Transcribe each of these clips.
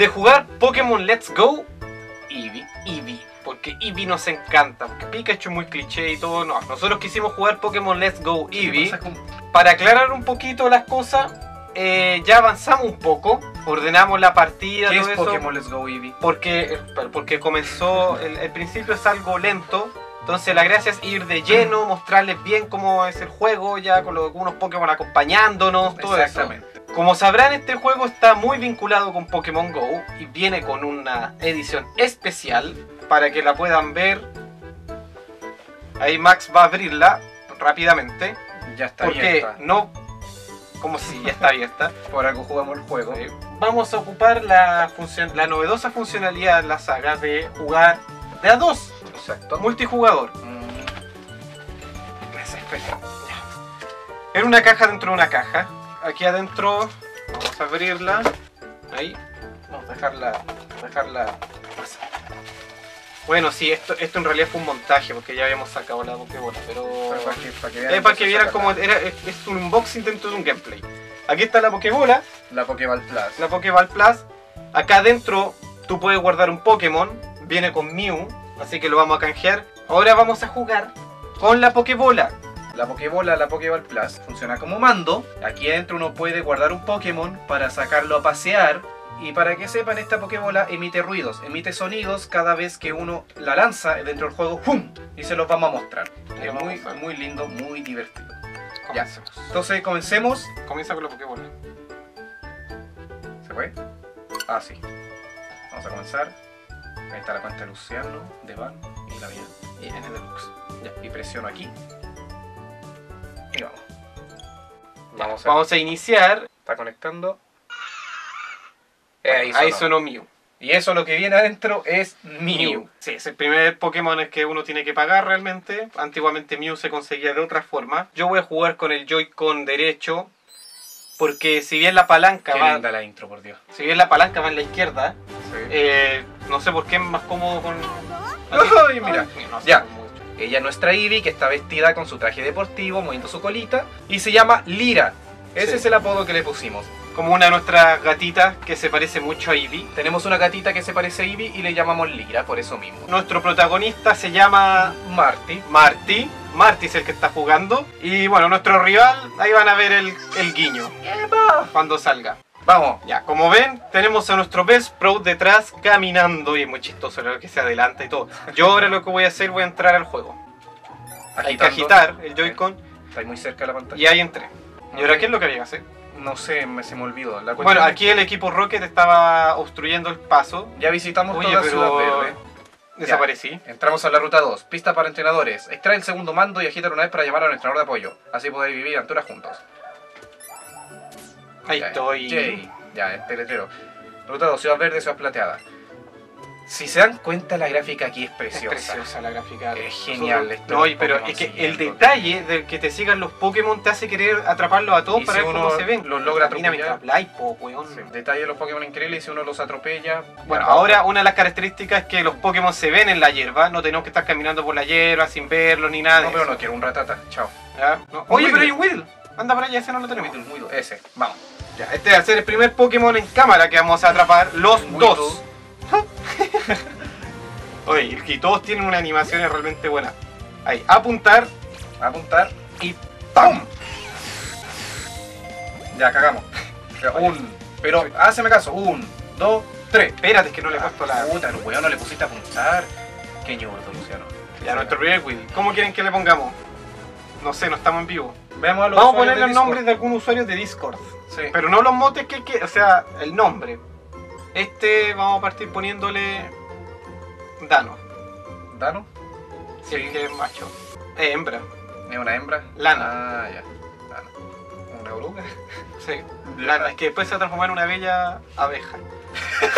de jugar Pokémon Let's Go Eevee. Eevee. Porque Eevee nos encanta, porque Pikachu es muy cliché y todo. No, nosotros quisimos jugar Pokémon Let's Go Eevee. Para aclarar un poquito las cosas, eh, ya avanzamos un poco, ordenamos la partida, ¿Qué todo es eso, Pokémon Let's Go Eevee? porque, porque comenzó, el, el principio es algo lento, entonces la gracia es ir de lleno, mostrarles bien cómo es el juego, ya con los- unos Pokémon acompañándonos, todo eso. Como sabrán, este juego está muy vinculado con Pokémon Go y viene con una edición especial para que la puedan ver. Ahí Max va a abrirla rápidamente, Ya está porque abierta. no... Como si ya está abierta. Por algo jugamos el juego. Vamos a ocupar la, función, la novedosa funcionalidad de la saga de jugar de a dos, Exacto. multijugador. Mm, Desespera. En una caja dentro de una caja. Aquí adentro vamos a abrirla. Ahí. Vamos a dejarla. dejarla. Bueno, sí, esto, esto en realidad fue un montaje porque ya habíamos sacado la Pokébola, pero. pero para que, para que vean Es para entonces que vieran cómo era, es, es un unboxing dentro de un gameplay. Aquí está la Pokébola, La Pokéball Plus. la Pokéball Plus. Acá adentro tú puedes guardar un Pokémon. Viene con Mew, así que lo vamos a canjear. Ahora vamos a jugar con la Pokébola. La Pokébola, la Pokéball Plus, funciona como mando. Aquí adentro uno puede guardar un Pokémon para sacarlo a pasear. Y para que sepan, esta Pokébola emite ruidos, emite sonidos cada vez que uno la lanza dentro del juego. ¡Pum! Y se los vamos a mostrar. Es muy, muy lindo, muy divertido. Comencemos. Entonces, comencemos. Comienza con la Pokébola. ¿Se fue? Ah, sí. Vamos a comenzar. Ahí está la cuenta de Luciano, de Van y la mía. Y N Deluxe. Ya, y presiono aquí. Vamos Vamos, a- a iniciar. Está conectando. Eh, Ahí, ahí sonó. sonó Mew. Y eso lo que viene adentro es Mew. Sí, es el primer Pokémon es que uno tiene que pagar realmente. Antiguamente Mew se conseguía de otra forma. Yo voy a jugar con el Joy-Con derecho. Porque si bien la palanca Qué va. linda la intro, por Dios. Si bien la palanca va en la izquierda, Sí. eh, no sé por qué es más cómodo con. Ay, mira. Ay, no sé Ya. Ella es nuestra Eevee que está vestida con su traje deportivo, moviendo su colita. Y se llama Lira. Ese Sí. es el apodo que le pusimos. Como una de nuestras gatitas que se parece mucho a Eevee. Tenemos una gatita que se parece a Eevee y le llamamos Lira, por eso mismo. Nuestro protagonista se llama Marty. Marty. Marty es el que está jugando. Y bueno, nuestro rival, ahí van a ver el, el guiño. Cuando salga. Vamos. Ya, como ven, tenemos a nuestro Best Pro detrás caminando y es muy chistoso lo que se adelanta y todo. Yo ahora lo que voy a hacer, voy a entrar al juego. Hay que Agitando. agitar el Joy-Con Está muy cerca de la pantalla. y ahí entré. ¿Y ahora qué es lo que había que hacer? No sé, me, se me olvidó. La Bueno, aquí el equipo Rocket estaba obstruyendo el paso. Ya visitamos Oye, toda Ciudad pero Verde. desaparecí. Entramos a la ruta 2, pista para entrenadores. Extrae el segundo mando y agítalo una vez para llamar a un entrenador de apoyo. Así podéis vivir aventuras juntos. Ahí Ya, estoy. yay. Ya, este letrero. Ruta 2, ciudad verde, ciudad plateada. Si se dan cuenta, la gráfica aquí es Es preciosa. preciosa la gráfica. Es genial No, y pero Pokémon es que el detalle de que te sigan los Pokémon te hace querer atraparlos a todos Y para si ver uno cómo se ven. los logra atropellar. mientras habláis, po, weón. Sí, detalle de los Pokémon increíbles y si uno los atropella. Bueno, ahora una de las características es que los Pokémon se ven en la hierba, no tenemos que estar caminando por la hierba sin verlos ni nada. No, pero eso, no quiero un ratata. Chao. ¿ya? No. Un Oye, pero hay un Weedle. Anda para allá, ese no lo tenemos. Ese. Vamos. Ya, este va a ser el primer Pokémon en cámara que vamos a atrapar, los dos. Oye, y todos tienen una animación realmente buena. Ahí, apuntar Apuntar. y ¡pam! Ya, cagamos. Un. Pero, háceme caso. Un, dos, tres. Espérate, es que no le he puesto la... Puta, el weón no le pusiste a apuntar. Qué ñordo, Luciano. Ya, nuestro primer Weedle. ¿Cómo quieren que le pongamos? No sé, no estamos en vivo. Veamos a los Vamos a poner los nombres de algunos usuarios de Discord. Sí. Pero no los motes que, que, o sea, el nombre. Este vamos a partir poniéndole Dano, ¿Dano? si el que es macho. Eh, hembra, ¿Es una hembra? Lana. Ah, ya. Lana. ¿Una oruga? sí. Lana, es que después se va a transformar en una bella abeja.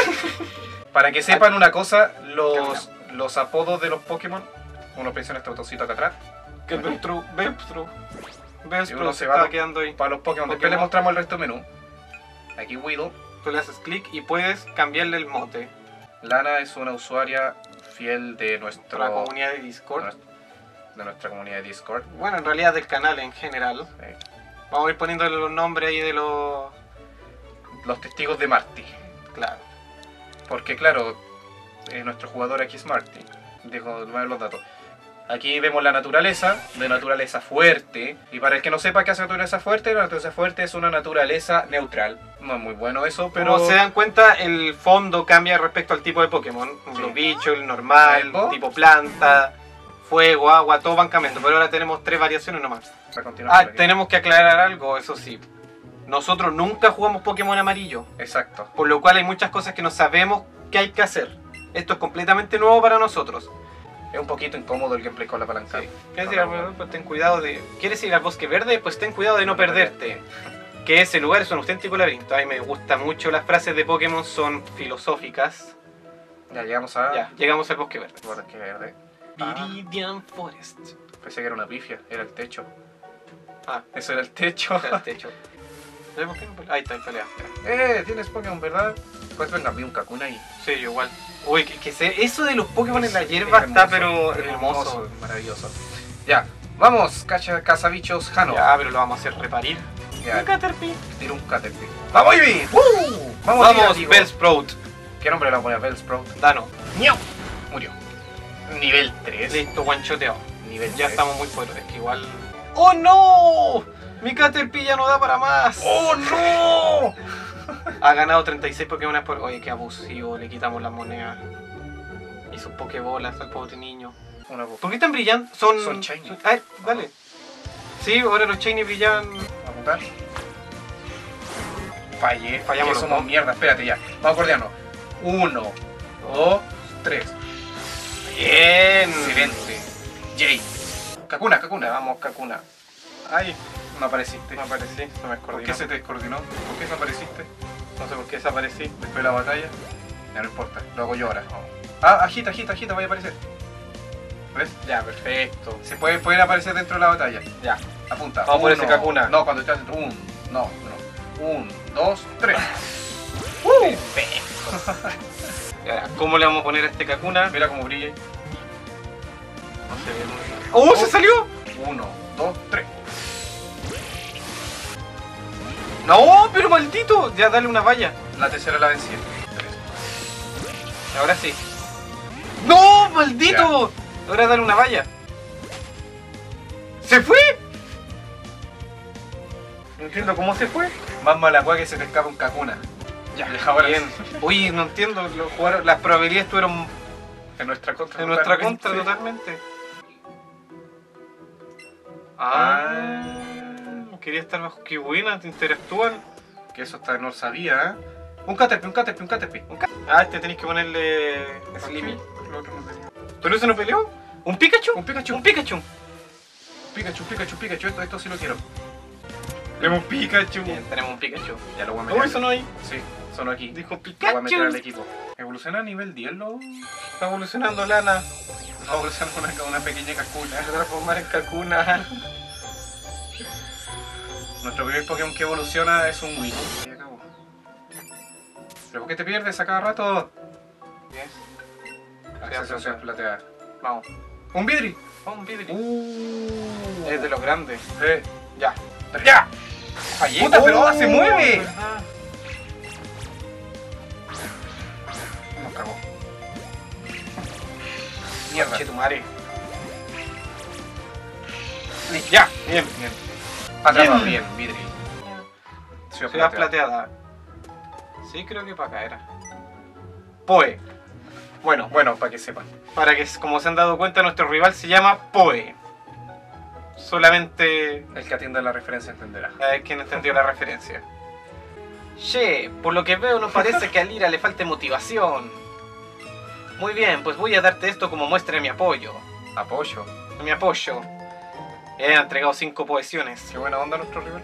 Para que sepan una cosa, los, los apodos de los Pokémon, uno presiona este botoncito acá atrás. Que Beltru, Beltru, Beltru uno se va quedando ahí. Para los Pokémon, después le mostramos el resto del menú. Aquí Widow. Tú le haces clic y puedes cambiarle el mote Lana es una usuaria fiel de la comunidad de Discord. de nuestra comunidad de Discord. Bueno, en realidad del canal en general. Sí. Vamos a ir poniéndole los nombres ahí de los... Los testigos de Marty. Claro. Porque claro, eh, nuestro jugador aquí es Marty. Dejo de los datos. Aquí vemos la naturaleza, de naturaleza fuerte. Y para el que no sepa qué es naturaleza fuerte, la naturaleza fuerte es una naturaleza neutral. No es muy bueno eso, pero... Como se dan cuenta, el fondo cambia respecto al tipo de Pokémon. Sí. Los bichos, el normal, ¿Algo? tipo planta, fuego, agua, todo van cambiando. Pero ahora tenemos tres variaciones nomás. Ah, tenemos que aclarar algo, eso sí. Nosotros nunca jugamos Pokémon amarillo. Exacto. Por lo cual hay muchas cosas que no sabemos qué hay que hacer. Esto es completamente nuevo para nosotros. Es un poquito incómodo el gameplay con la palanca. ¿Quieres ir al, pues ten cuidado de. ¿Quieres ir al bosque verde? Pues ten cuidado de no perderte. Que ese lugar es un auténtico laberinto. A mí me gustan mucho las frases de Pokémon, son filosóficas. Ya llegamos a... Ya, llegamos al bosque verde. Bosque verde. Ah, Viridian Forest. pensé que era una pifia, era el techo. Ah, Eso era el techo. está el techo. ¿Sabes por qué no pelea? Ahí está el pelea. eh, tienes Pokémon, ¿verdad? Pues venga, vi un Kakuna ahí. Sí, yo igual. Uy, que, que se- eso de los Pokémon en la hierba Es está, hermoso, pero es hermoso. maravilloso. Ya, vamos, cacha, cazabichos Jano. Ya, pero lo vamos a hacer reparir. Ya, Un Caterpie. tiro un Caterpie. ¡Vamos, Ivy! ¡Uh! Vamos, Vamos, tira, Bellsprout. ¿Qué nombre le vamos a poner? Bellsprout. Dano. ¡Miau! Murió. Nivel 3. Listo, guanchoteado. Nivel Ya 3. estamos muy fuertes, es que igual. ¡Oh no! Mi Caterpie ya no da para más. ¡Oh, no! Ha ganado 36 Pokémon por. Oye, qué abusivo, le quitamos las monedas. Y sus Pokébolas al pobre niño. Una. ¿Por qué están brillando? Son. Son shiny. A ver, dale. Sí, ahora los shiny brillan. ¿A apuntar? Fallé, Fallamos somos dos. mierda, espérate ya. Vamos a acordearnos. Uno, dos, tres. Bien. Excelente. Jay. Kakuna, Kakuna. Vamos, Kakuna. Ay, No apareciste. no aparecí, no me ¿Por descoordinó. qué se te descoordinó? ¿Por qué desapareciste? No sé por qué desaparecí. Después de la batalla. Ya no importa, lo hago yo ahora. Ah, agita, agita, agita, vaya a aparecer. ¿Ves? Ya, perfecto. Se puede, pueden aparecer dentro de la batalla. Ya. Apunta. Vamos por ese Kakuna. No, cuando estás dentro. Un, no, no. Un, dos, tres. Y ahora, ¿cómo le vamos a poner a este Kakuna? Mira cómo brilla. No se ve muy bien. ¡Oh, se salió! Uno, dos, tres. ¡No, pero maldito! Ya dale una valla. La tercera la vencí. Tres. Ahora sí. ¡No, maldito! Ahora dale una valla. ¿Se fue? No entiendo cómo se fue. Más mala que se te escapa un Kakuna. Ya, ahora bien. Oye, no entiendo. Los jugadores- las probabilidades estuvieron En nuestra contra. en nuestra totalmente. contra totalmente. Ah. Ah, quería estar bajo. Qué buena, te interactúan. Que eso hasta no lo sabía, ¿eh? Un Caterpie, un Caterpie, un Caterpie. Un ca- Ah, este tenéis que ponerle Slimmy. El otro no tenía. ¿Pero ese no peleó? ¿Un Pikachu? Un Pikachu. Un Pikachu. Pikachu, Pikachu, Pikachu. Esto, esto sí lo quiero. Tenemos un Pikachu. Bien, tenemos un Pikachu. Ya lo voy a meter. Eso no hay. Sí, sonó aquí. Dijo Lo voy a meter al Pikachu. equipo. ¿Evoluciona a nivel 10 lo? Está evolucionando Lana. Va a evolucionar una, una pequeña Kakuna. Se va a transformar en Kakuna. Nuestro primer Pokémon que evoluciona es un Wii. ¿Pero por qué te pierdes a cada rato? Bien. Acceso plateada. Vamos. ¡Un Vidri! Un Pidgey. Uh. Es de los grandes. Eh. Ya. ¡Ya! Fallé. ¡Puta, pero ahora se mueve! ¿verdad? Nos cagó. Mierda. Conche tu madre. Ya. Bien. Bien. Atrapa Bien. bien, Vidri. Ciudad Ciudad plateada. plateada. Sí, creo que para acá era. Poe. Bueno, Bueno, para que sepan. para que como se han dado cuenta, nuestro rival se llama Poe. Solamente El que atienda la referencia entenderá. a ver quién entendió la referencia. Che, por lo que veo no parece que a Lira le falte motivación. Muy bien, pues voy a darte esto como muestra de mi apoyo. Apoyo. Mi apoyo. He entregado cinco poesiones. Qué buena onda nuestro rival.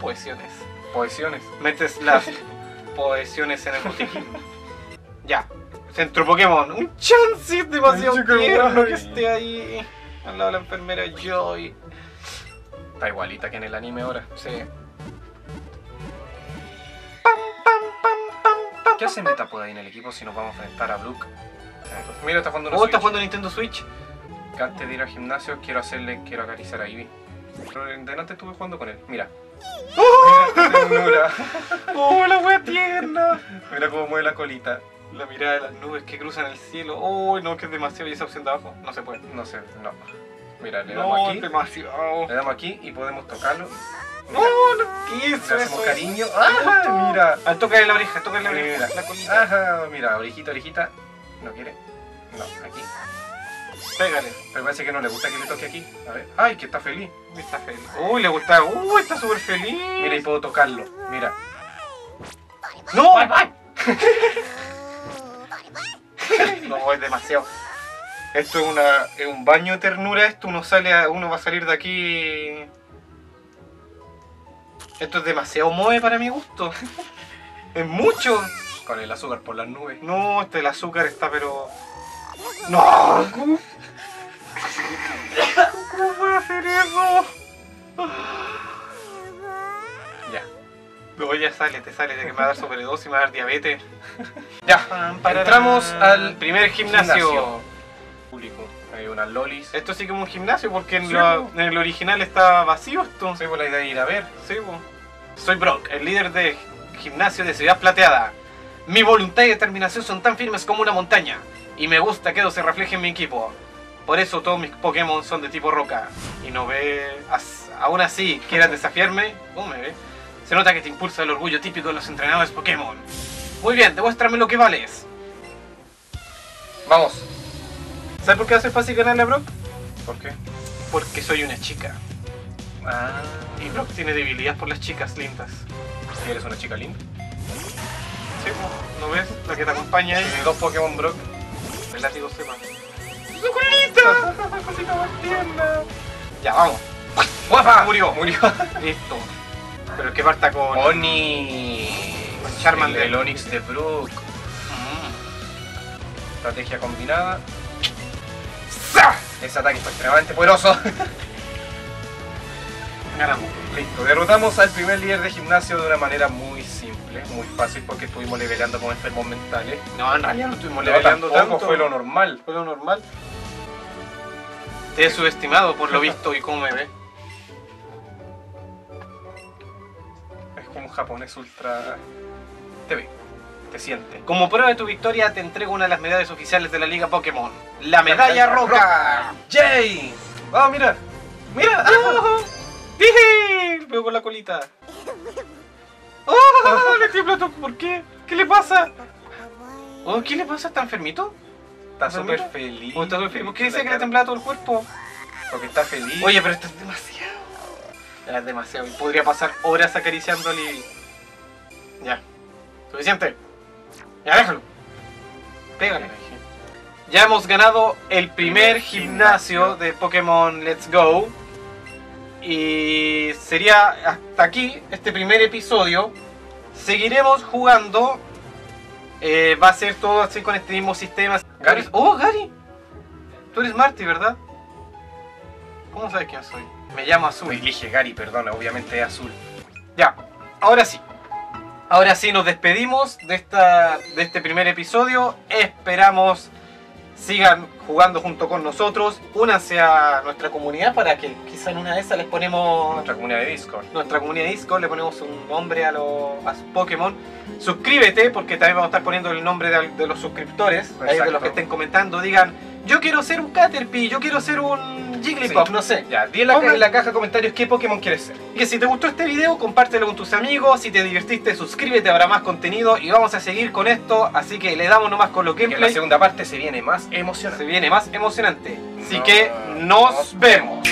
Poesiones. Poesiones. Metes las poesiones en el botiquín. Ya. Centro Pokémon. Un chance demasiado Ay, tierno que esté ahí. Al lado de la enfermera Joy. Está igualita que en el anime ahora. Sí. ¿Qué hace Metapod ahí en el equipo si nos vamos a enfrentar a Brook? Mira, está jugando una Oh, está jugando Nintendo Switch. Que Antes de ir al gimnasio quiero hacerle, quiero acariciar a Ivy. Pero en delante estuve jugando con él. Mira. Mira qué ternura. Oh, la wea tierna. Mira cómo mueve la colita. La mirada de las nubes que cruzan el cielo. Oh, no, que es demasiado. ¿Y esa opción de abajo? No se puede. No sé, no. Mira, le damos No, aquí. demasiado. Le damos aquí y podemos tocarlo. No, no, ¿qué es Le eso? hacemos cariño. Me ¡Ah! gustó. Mira. Ah, tócale la oreja, tócale la oreja. Mira. La colita. Ajá, mira, orejita, orejita. ¿No quiere? No, aquí. Pégale. Pero parece que no le gusta que le toque aquí. A ver. ¡Ay, que está feliz! Está feliz. Uy, le gusta. Uy, está súper feliz. Mira, y puedo tocarlo. Mira. ¡No! no, es demasiado. Esto es, una, es un baño de ternura. Esto uno sale a- uno va a salir de aquí. Esto es demasiado moe para mi gusto. Es mucho. Con el azúcar por las nubes. No, este el azúcar está pero. ¡No! ¿Cómo, ¿Cómo puede hacer eso? Ya. No, ya sale, te sale de que me va a dar sobredosis y me va a dar diabetes. Ya. Entramos al primer gimnasio. Público. Hay unas lolis. Esto sí que es un gimnasio porque en, Sí, la- en el original está vacío esto. Soy por la idea de ir a ver. Sí. Soy Brock, el líder de gimnasio de Ciudad Plateada. Mi voluntad y determinación son tan firmes como una montaña. Y me gusta que eso se refleje en mi equipo. Por eso todos mis Pokémon son de tipo roca. Y no ve... aún así, quieras desafiarme... ¿Cómo me ve? Se nota que te impulsa el orgullo típico de los entrenadores Pokémon. Muy bien, demuéstrame lo que vales. Vamos. ¿Sabes por qué hace fácil ganarle a Brock? ¿Por qué? Porque soy una chica. Ah. Y Brock tiene debilidad por las chicas lindas. ¿Eres una chica linda? Sí, ¿no ves? La que te acompaña ahí. Tiene dos Pokémon Brock. El látigo sepa. ¡Su colita! ¡Cosita más tierna! Ya, vamos. ¡Guapa! Murió. Murió. Listo. Pero que parta con... Oni. Con Charmander. El, el Onix de Brook. Mm. Estrategia combinada. Ese ataque fue extremadamente poderoso. Ganamos. Listo, derrotamos al primer líder de gimnasio de una manera muy simple, muy fácil porque estuvimos leveleando con enfermos mentales. No, en realidad no estuvimos No, leveleando tampoco tanto. fue lo normal. Fue lo normal. Te he subestimado por lo visto y cómo me ve. Es como un japonés ultra... Te ve, te siente. Como prueba de tu victoria te entrego una de las medallas oficiales de la Liga Pokémon. La medalla roca. ¡Jay! ¡Ah, mira! ¡Mira! ¡Ah! ¡Dije! Veo con la colita. ¡Oh! Le tiembla todo. ¿Por qué? ¿Qué le pasa? Oh, ¿Qué le pasa? ¿Está enfermito? Está súper ¿Enfermito? feliz. ¿Por qué decía que le temblaba todo el cuerpo? Porque está feliz. Oye, pero esto es demasiado. Ya, Es demasiado. Y podría pasar horas acariciándole y... Ya. Suficiente. Ya, déjalo. Pégale. Ya hemos ganado el primer gimnasio. de Pokémon Let's Go. Y sería hasta aquí este primer episodio. Seguiremos jugando. Eh, va a ser todo así con este mismo sistema. Gary. Oh, Gary. Tú eres Marty, ¿verdad? ¿Cómo sabes quién soy? Me llamo Azul. Dije Gary, perdona, obviamente es azul. Ya, ahora sí. Ahora sí nos despedimos de, esta, de este primer episodio. Esperamos sigan jugando junto con nosotros. Únanse a nuestra comunidad para que quizá en una de esas les ponemos Nuestra comunidad de Discord. nuestra comunidad de Discord, le ponemos un nombre a los a sus Pokémon. Suscríbete porque también vamos a estar poniendo el nombre de, de los suscriptores, ahí de los que estén comentando. Digan, yo quiero ser un Caterpie, yo quiero ser un Jigglypuff, Sí. no sé. Ya, di en la, Pongan- en la caja de comentarios qué Pokémon quieres ser. Y que si te gustó este video, compártelo con tus amigos. Si te divertiste, suscríbete, habrá más contenido. Y vamos a seguir con esto. Así que le damos nomás con lo Que en la segunda parte se viene más Se emocionante. viene más emocionante. Así No- que nos nos vemos.